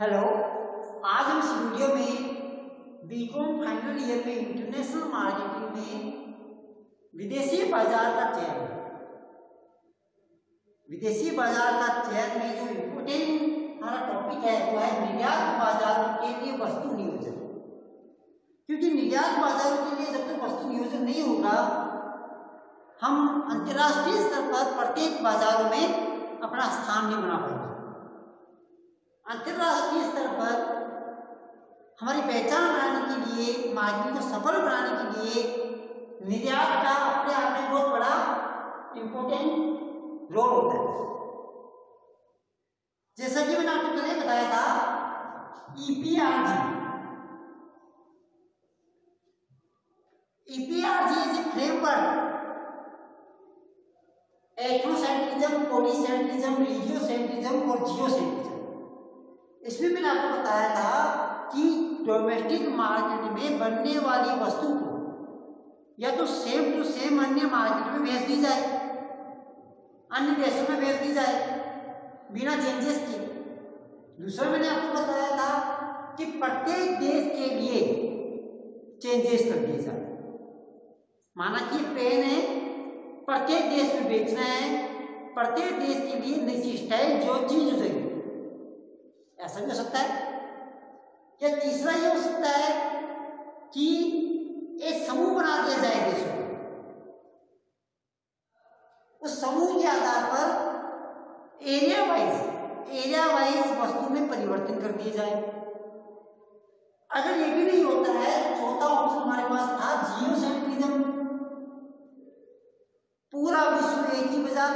Hello आज हम इस वीडियो में बीकॉम फाइनल ईयर में इंटरनेशनल मार्केटिंग में विदेशी बाज़ार का चयन। विदेशी बाज़ार का चयन में जो इम्पोर्टेंट हमारा टॉपिक है, वो है निर्यात बाजारों के लिए वस्तु नियोजन। क्योंकि निर्यात बाजारों के लिए जब तक वस्तु नियोजन नहीं होगा, हम अंतर्राष्ट्रीय स्तर पर प्रत्येक बाजारों में अपना स्थान नहीं बना पाएँगे। अंतर्राष्ट्रीय स्तर पर हमारी पहचान बनाने के लिए, मार्केटिंग को सफल बनाने के लिए निर्यात का अपने आप में बहुत बड़ा इंपॉर्टेंट रोल होता है। जैसा कि मैंने आपको पहले बताया था EPRG EPRG is a framework ethnocentrism polycentrism regiocentrism और जियोसेंट्रिज्म इसमें मैंने आपको बताया था कि डोमेस्टिक मार्केट में बनने वाली वस्तु को या तो सेम टू सेम अन्य मार्केट में भेज दी जाए। अन्य देशों में भेज दी जाए बिना चेंजेस के। दूसरा मैंने आपको बताया था कि प्रत्येक देश के लिए चेंजेस कर दिए जाए। माना कि पेन है, प्रत्येक देश में बेचना है, प्रत्येक देश के लिए नई स्टाइल जो चीज़ हो जाएगी ऐसा भी हो सकता है? या तीसरा ये हो सकता है कि एक समूह बना दिया जाए देशों उस समूह के आधार पर एरिया वाइज एरिया वाइज वस्तु में परिवर्तन कर दिए जाए। अगर ये भी नहीं होता है, चौथा ऑप्शन हमारे पास था जियो सेंट्रिज्म पूरा विश्व एक ही बाज़ार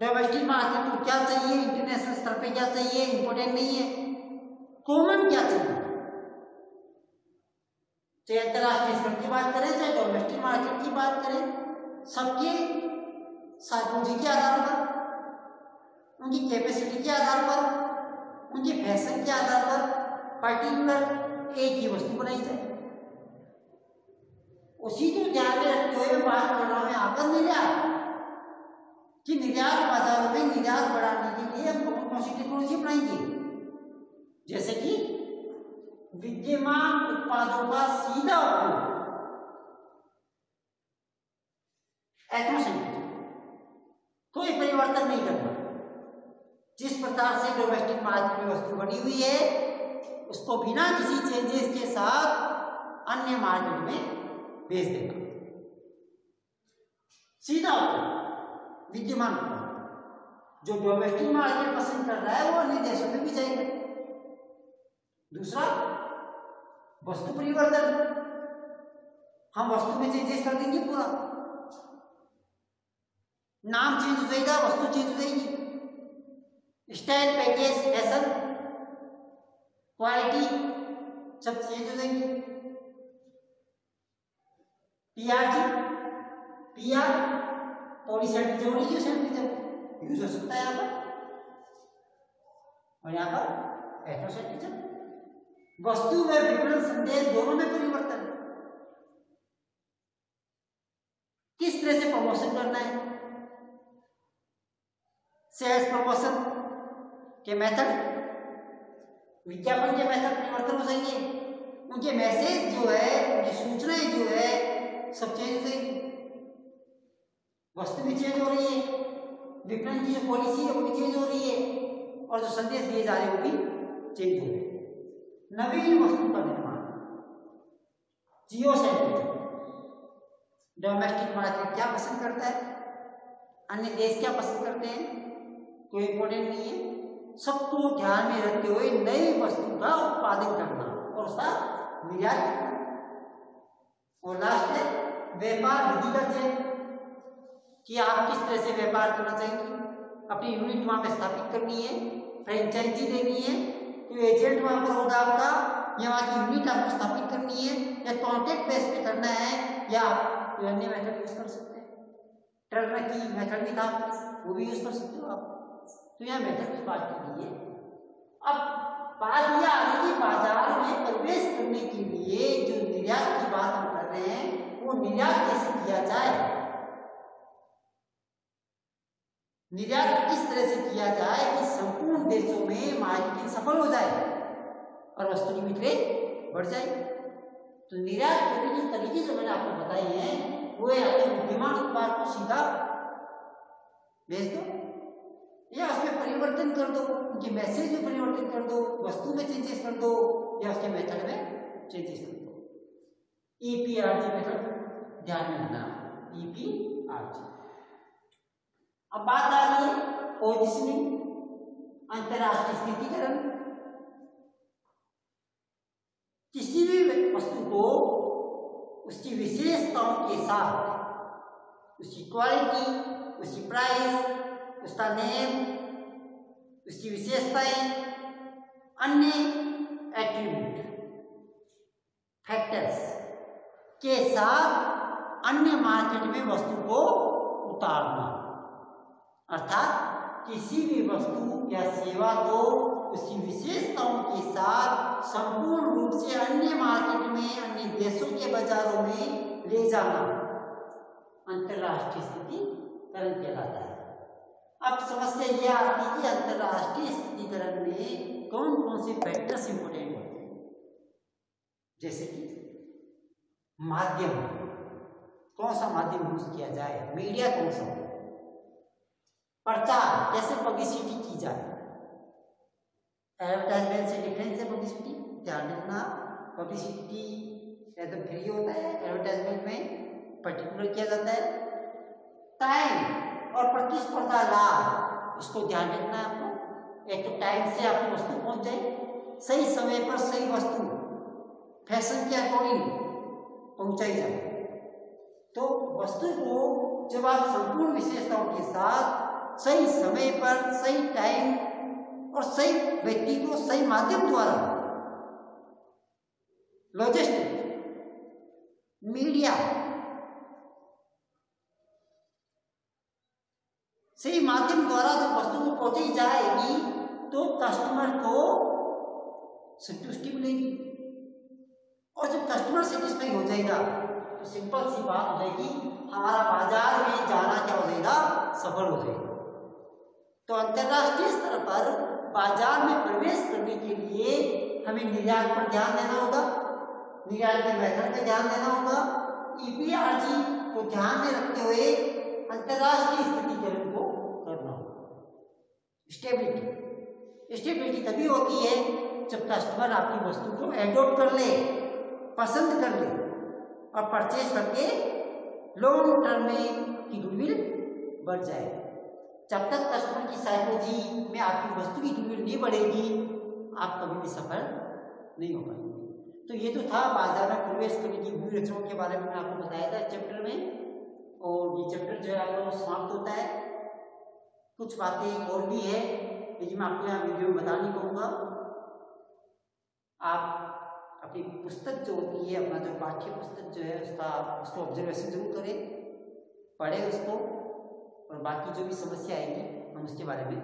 डोमेस्टिक मार्केट को क्या चाहिए इंटरनेशनल स्तर पे क्या चाहिए इंपॉर्टेंट नहीं है कॉमन क्या चाहिए चाहे अंतरराष्ट्रीय स्तर की बात करें चाहे डोमेस्टिक मार्केट की बात करें सबके पूंजी के आधार पर उनकी कैपेसिटी के आधार पर उनके फ़ैशन के आधार पर पर्टिकुलर एक ही वस्तु बनाई जाए उसी को ध्यान में रखते हुए बात कर रहा हूँ मैं आकर निर्यात निर्यात बाजारों में निर्यात बढ़ाने के लिए हम कौन कौन सी टेक्नोलॉजी अपनाएँगे? जैसे कि विद्यमान उत्पादों का सीधा उपयोग। कोई परिवर्तन नहीं करना। जिस प्रकार से डोमेस्टिक मार्केट में वस्तु बनी हुई है, उसको बिना किसी चेंजेस के साथ अन्य मार्केट में भेज देना। सीधा उपयोग। विद्यमान। जो डोमेस्टिक मार्केट पसंद कर रहा है, वो अन्य देशों में भी जाएगा। दूसरा, वस्तु परिवर्तन। हम वस्तु में चेंजेस कर देंगे पूरा। नाम चेंज हो जाएगा, वस्तु चेंज हो जाएगी। स्टाइल पैकेज फ़ैशन क्वालिटी सब चेंज हो जाएँगे। पीआर पीआर पॉलीसेंट्रिज्म और यूसेंट्रिज्म यूज़ हो सकता है यहाँ पर, और यहाँ पर एथोसेंट्रिज्म वस्तु में विपणन संदेश दोनों में परिवर्तन। किस तरह से प्रमोशन करना है? सेल्स प्रमोशन के मेथड, विज्ञापन के मेथड परिवर्तन हो जाएँगे। उनके मैसेज जो है, उनकी सूचनाएँ जो है, सब चेंज हो जाएँगी। वस्तु भी चेंज हो रही है। विपणन की जो पॉलिसी है, वो भी चेंज हो रही है। और जो संदेश दिए जा रहे हैं, वो भी चेंज हो रहे हैं। नवीन वस्तु का निर्माण। जियो सेंट्रिक डोमेस्टिक मार्केट क्या पसंद करता है? अन्य देश क्या पसंद करते हैं? कोई इंपॉर्टेंट नहीं है। सबको ध्यान में रखते हुए नई वस्तु का उत्पादन करना। और उसका निर्यात करना। और लास्ट है, व्यापार विधि का चयन कि आप किस तरह से व्यापार करना चाहेंगे? अपनी यूनिट वहाँ पे स्थापित करनी है फ्रेंचाइजी देनी है तो एजेंट वहाँ पर होगा आपका, या वहाँ की यूनिट आपको स्थापित करनी है, या कॉन्टेक्ट बेस पे करना है, या अन्य मेथड यूज़ कर सकते हैं। टर्न की मेथड भी था, वो भी यूज़ कर सकते हो आप। तो यह मेथड की बात की है। अब बात यह आ रही कि बाज़ार में प्रवेश करने के लिए जो निर्यात की बात हम कर रहे हैं, वो निर्यात कैसे किया जाए? निर्यात इस तरह से किया जाए कि संपूर्ण देशों में मार्केटिंग सफल हो जाए और वस्तु की बिक्री बढ़ जाए। तो निर्यात करने की तरीके जो मैंने आपको बताई है, वो है अपने विद्यमान उत्पाद को सीधा भेज दो, या उसमें परिवर्तन कर दो, उनके मैसेज में परिवर्तन कर दो, वस्तु में चेंजेस कर दो, या उसके मेथड में चेंजेस कर दो। ईपीआरजी मेथड ध्यान में रखना। ईपीआरजी अब बात आ रही है अंतरराष्ट्रीय स्थितिकरण किसी भी वस्तु को उसकी विशेषताओं के साथ, उसकी क्वालिटी उसकी प्राइस उसका नेम उसकी विशेषताएँ, अन्य एट्रीब्यूट फैक्टर्स के साथ अन्य मार्केट में वस्तु को किसी भी वस्तु या सेवा को उसकी विशेषताओं के साथ संपूर्ण रूप से अन्य मार्केट में, अन्य देशों के बाजारों में ले जाना अंतरराष्ट्रीय स्थितिकरण कहलाता है। अब समस्या यह आती है कि अंतरराष्ट्रीय स्थितिकरण में कौन कौन से फैक्टर्स इंपोर्टेंट होते हैं? जैसे कि माध्यम, कौन सा माध्यम यूज़ किया जाए? मीडिया कौन सा प्रचार कैसे पब्लिसिटी की जाए। एडवर्टाइजमेंट से डिफरेंस है पब्लिसिटी ध्यान रखना पब्लिसिटी एकदम फ्री होता है एडवर्टाइजमेंट में पर्टिकुलर किया जाता है। टाइम और प्रतिस्पर्धा लाभ इसको ध्यान रखना है आपको। एक तो टाइम से आपको वस्तु पहुँच सही समय पर सही वस्तु फ़ैशन के अकॉर्डिंग पहुंचाई जाए। तो वस्तु को जब आप संपूर्ण विशेषताओं के साथ सही समय पर, सही टाइम और सही व्यक्ति को सही माध्यम द्वारा। लॉजिस्टिक मीडिया सही माध्यम द्वारा जब वस्तु को पहुँची जाएगी तो कस्टमर को संतुष्टि मिलेगी। और जब कस्टमर सेटिस्फाई हो जाएगा तो सिंपल सी बात हो जाएगी, हमारा बाज़ार में जाना क्या हो जाएगा, सफल हो जाएगा। तो अंतरराष्ट्रीय स्तर पर बाज़ार में प्रवेश करने के लिए हमें निर्यात पर ध्यान देना होगा। निर्यात के मेथड पर ध्यान देना होगा। ईपीआरजी को ध्यान में रखते हुए अंतरराष्ट्रीय स्थितिकरण को करना होगा। स्टेबिलिटी स्टेबिलिटी तभी होती है जब कस्टमर आपकी वस्तु को एडोप्ट कर ले, पसंद कर ले और परचेज करके लॉन्ग टर्म में की गुडविल बढ़ जाए। जब तक कस्टमर की साइकोलॉजी में आपकी वस्तु की कीमत नहीं बढ़ेगी, आप कभी भी सफल नहीं हो पाएँगे। तो ये तो था बाज़ार में प्रवेश करने की व्यूह के बारे में आपको बताया था चैप्टर में। और ये चैप्टर जो है आपको समाप्त होता है। कुछ बातें और भी है, लेकिन मैं आपको यहाँ वीडियो में बताने कहूँगा आप अपनी पुस्तक जो होती है, अपना जो पाठ्य पुस्तक जो है, उसका, उसको ऑब्जर्वेशन ज़रूर करें, पढ़े उसको। और बाकी जो भी समस्या आएगी, हम उसके बारे में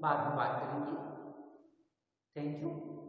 बाद में बात करेंगे। Thank you